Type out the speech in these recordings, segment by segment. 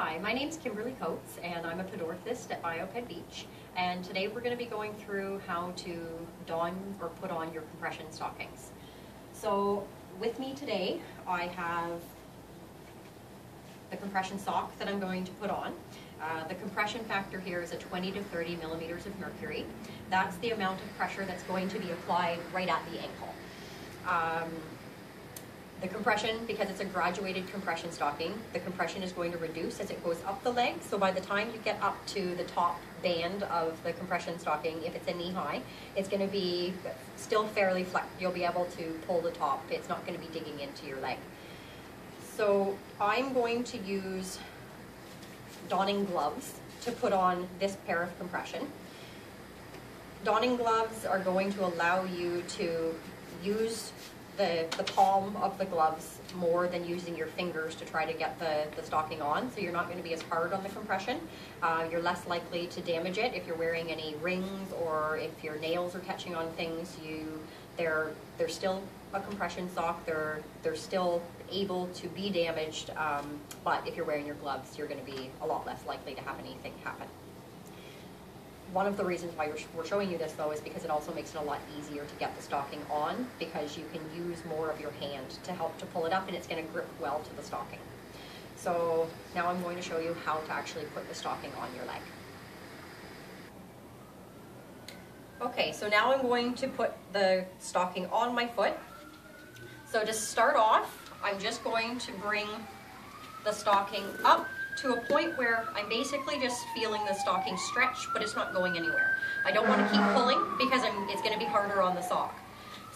Hi, my name's Kimberly Coates, and I'm a podorthist at BioPed Beach. And today we're going to be going through how to don or put on your compression stockings. So with me today, I have the compression sock that I'm going to put on. Uh, the compression factor here is a 20 to 30 millimeters of mercury. That's the amount of pressure that's going to be applied right at the ankle. Um, the compression, because it's a graduated compression stocking, the compression is going to reduce as it goes up the leg. So by the time you get up to the top band of the compression stocking, if it's a knee high, it's going to be still fairly flat. You'll be able to pull the top. It's not going to be digging into your leg. So I'm going to use donning gloves to put on this pair of compression. Donning gloves are going to allow you to use the, the palm of the gloves more than using your fingers to try to get the, the stocking on. So you're not going to be as hard on the compression. Uh, you're less likely to damage it if you're wearing any rings or if your nails are catching on things. You, they're, they're still a compression sock. They're, they're still able to be damaged, um, but if you're wearing your gloves, you're going to be a lot less likely to have anything happen. One of the reasons why we're showing you this though is because it also makes it a lot easier to get the stocking on because you can use more of your hand to help to pull it up and it's going to grip well to the stocking. So now I'm going to show you how to actually put the stocking on your leg. Okay, so now I'm going to put the stocking on my foot. So to start off, I'm just going to bring the stocking up to a point where I'm basically just feeling the stocking stretch, but it's not going anywhere. I don't want to keep pulling because I'm, it's going to be harder on the sock.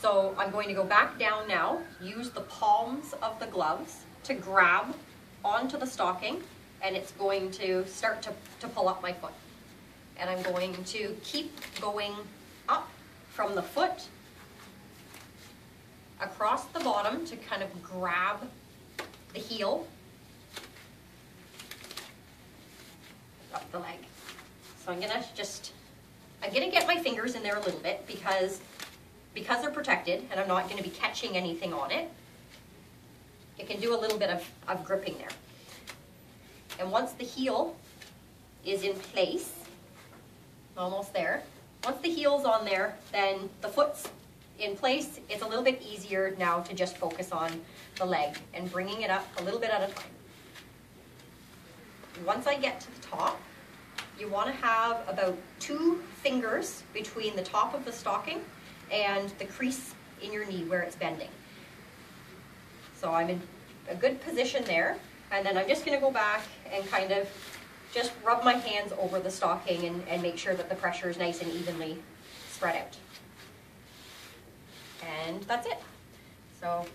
So I'm going to go back down now, use the palms of the gloves to grab onto the stocking, and it's going to start to, to pull up my foot. And I'm going to keep going up from the foot across the bottom to kind of grab the heel up the leg. So I'm gonna just, I'm gonna get my fingers in there a little bit because, because they're protected and I'm not gonna be catching anything on it, it can do a little bit of, of gripping there. And once the heel is in place, almost there, once the heel's on there, then the foot's in place, it's a little bit easier now to just focus on the leg and bringing it up a little bit at a time. Once I get to the top, you want to have about two fingers between the top of the stocking and the crease in your knee where it's bending. So I'm in a good position there. And then I'm just going to go back and kind of just rub my hands over the stocking and, and make sure that the pressure is nice and evenly spread out. And that's it. So